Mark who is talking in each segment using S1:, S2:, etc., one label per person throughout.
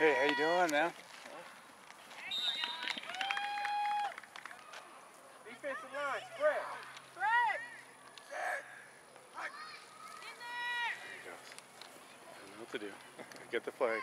S1: you doing, man?
S2: Defensive line, spread. Spread.
S1: There he goes. Doesn't know what to do. Get the flag.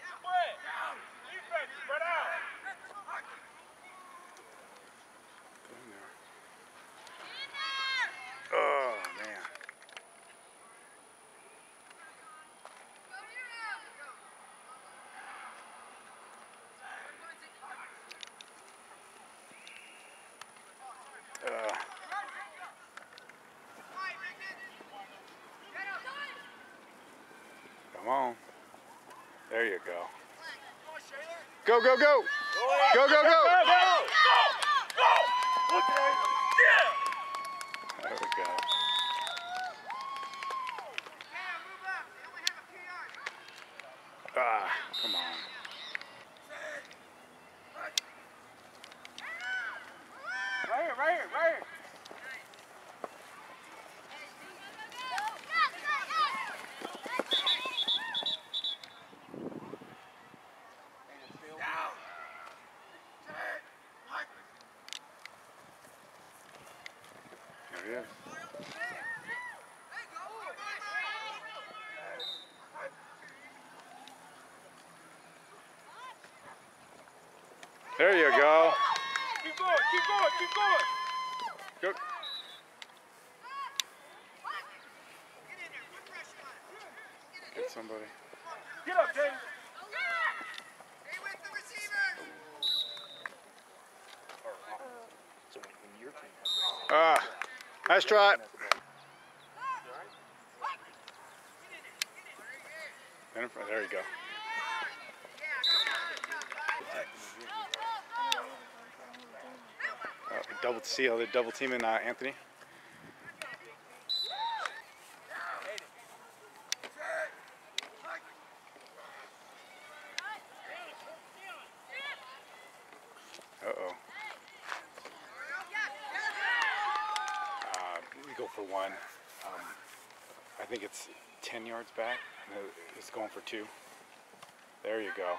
S2: Spread. Defense, spread out.
S1: Go in there. Oh, man. Uh, come on. There you go. Go, go, go! Go, go, go! There we go. Ah, come on.
S2: Right here, right here, right here.
S1: There. There you go.
S2: Keep going, keep going, keep going.
S1: Go. Get somebody.
S2: Get up, James.
S1: Ah, nice try. There you go. Uh, double see how they're double teaming uh, Anthony. Uh oh. Uh, we go for one. Um, I think it's 10 yards back. and It's going for two. There you go.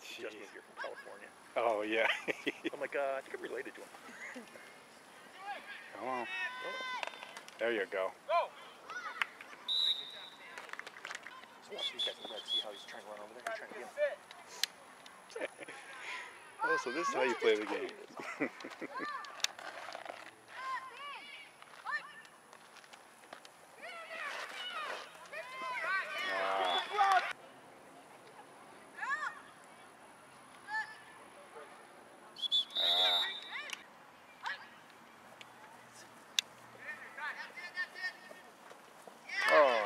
S3: Just moved here from California.
S1: Oh, yeah.
S3: I'm like, uh, I think I'm related to him.
S1: Come on. There you go.
S2: Go.
S3: Just watch these guys in red, see how he's trying to run over there. He's trying to get him.
S1: Oh, so this is how you play the game. Ah, ah. Oh.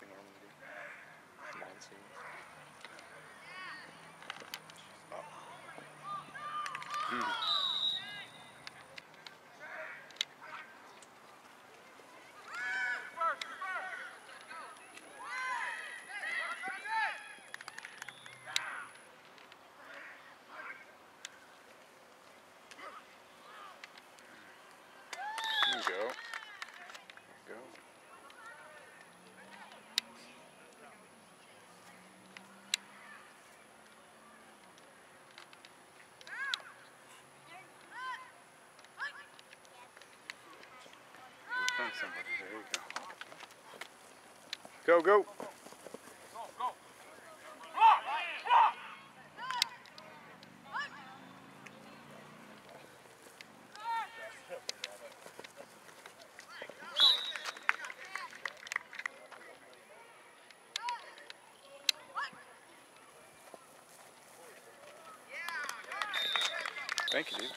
S3: We normally do. Nonsense.
S1: There you go. There you go. We found somebody. There you go. Go, go. Thank you, dude.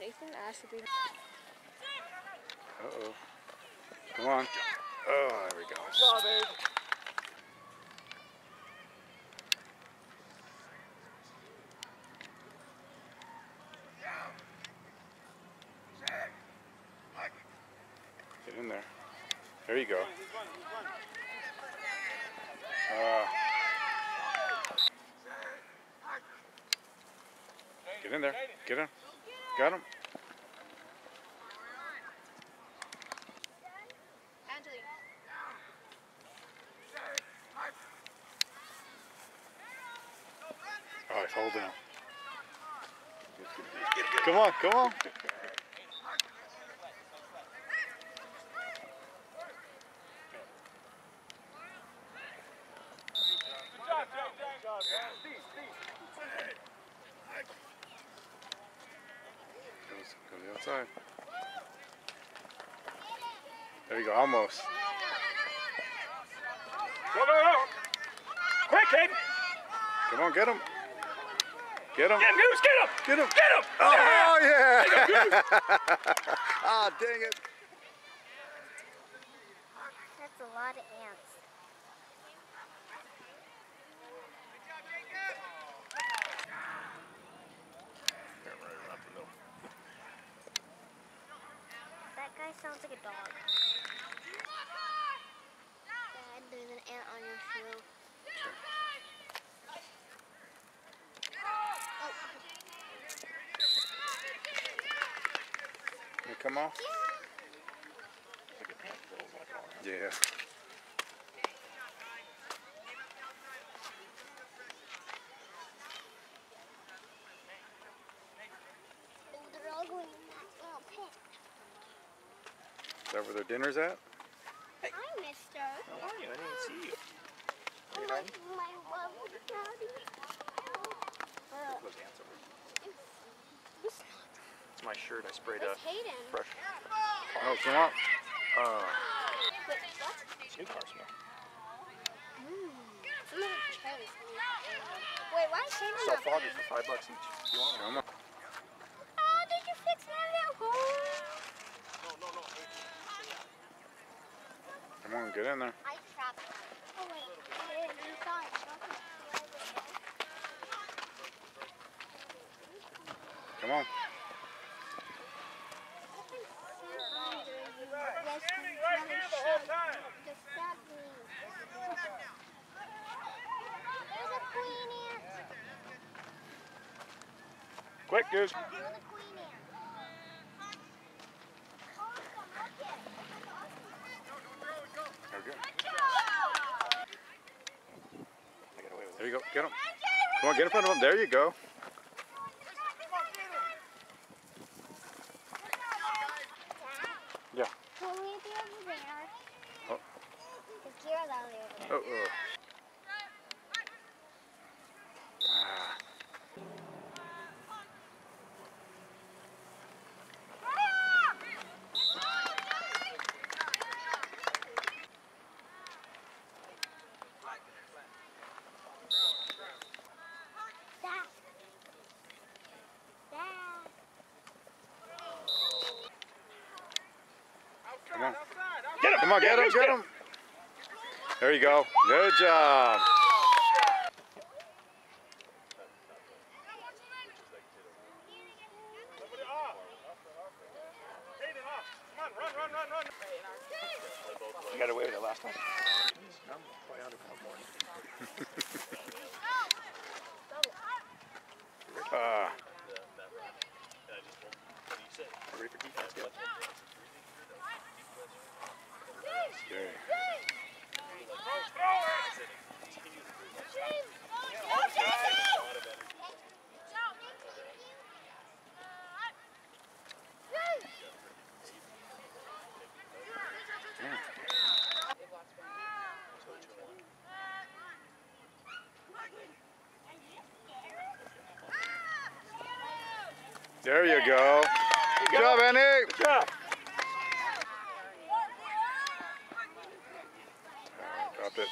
S4: Nathan Ash would be.
S1: Uh oh. Come on. Oh, there we go.
S2: Job, Abe.
S1: Get in there. There you go. Uh, get in there. Get in. Got him. Oh, he's holding him. Come on, come on.
S2: Good job, Jay. Good job, man. Steve, Steve.
S1: Goes, go to the outside. There you go, almost.
S2: Go, go, go. Quick, Caden.
S1: Come on, get him. Get him.
S2: Get him, Goose. Get him.
S1: Get him.
S2: Get him.
S1: Oh, yeah. yeah. Ah, oh, dang it.
S5: That's a lot of ants. Guy sounds like a dog. Dad, there's an ant on your shoe.
S1: Come off? Yeah.
S5: Oh, they're all going in that little pit.
S1: Is that where their dinner's at?
S5: Hi, mister.
S3: How are you? I didn't see you.
S5: Oh, my, my lovely daddy. Uh,
S3: Those ants over.
S5: this
S3: It's my shirt. I sprayed a
S5: Hayden.
S3: fresh
S1: Oh, come on.
S3: uh,
S5: Wait, what?
S3: new car smell.
S5: Mm. I'm gonna try this. Wait, why is Hayden
S3: So
S5: not
S3: foggy for five bucks each. You want one?
S1: Come on.
S5: Oh, did you fix my little hole?
S1: Come on, get in there.
S5: I trapped it. Oh, wait. Hayden, you saw it. Don't you see it?
S1: Come on.
S5: Yes,
S2: Standing
S5: you
S2: right
S5: really
S2: here the whole
S5: should.
S2: time.
S5: Just stop me. There's a queen ant.
S2: Quick, Goose.
S5: There's a queen ant. Awesome, look it.
S1: Okay.
S3: I got away with it.
S1: There you go. Get him. Come on, get in front of him. There you go. Yeah.
S5: Can we be over there?
S1: Oh.
S5: The gear's out there.
S1: Oh, oh. Ah.
S5: Dad. Dad.
S1: Come on.
S2: Get him.
S1: Come on, get him, get him. There you go. Good job.
S2: Hayden, off. Come on, run, run, run, run.
S3: I got away with it last time. I'm quite out of one more.
S1: Ah.
S3: Ready for defense? Yep.
S1: Okay. There you go. Good job, Andy.
S2: Good job.
S1: Dropped it.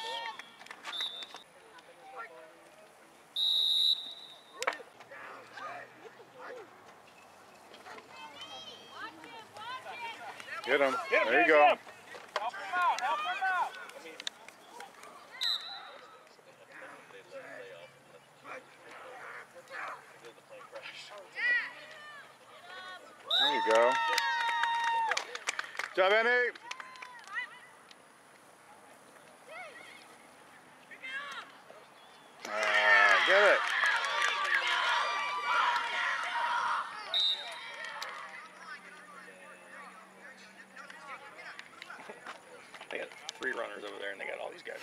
S1: Get him.
S2: Get him,
S1: There you go. go. Javeni. Ah, get
S6: three runners over there and they got all these guys.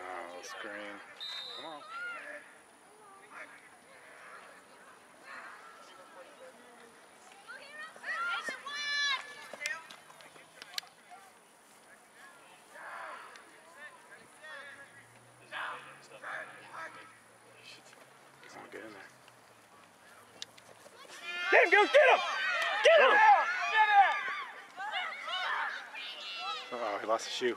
S1: Oh, screen. Come on.
S2: him, Goose. Get him. Get him.
S1: Uh oh, he lost his shoe.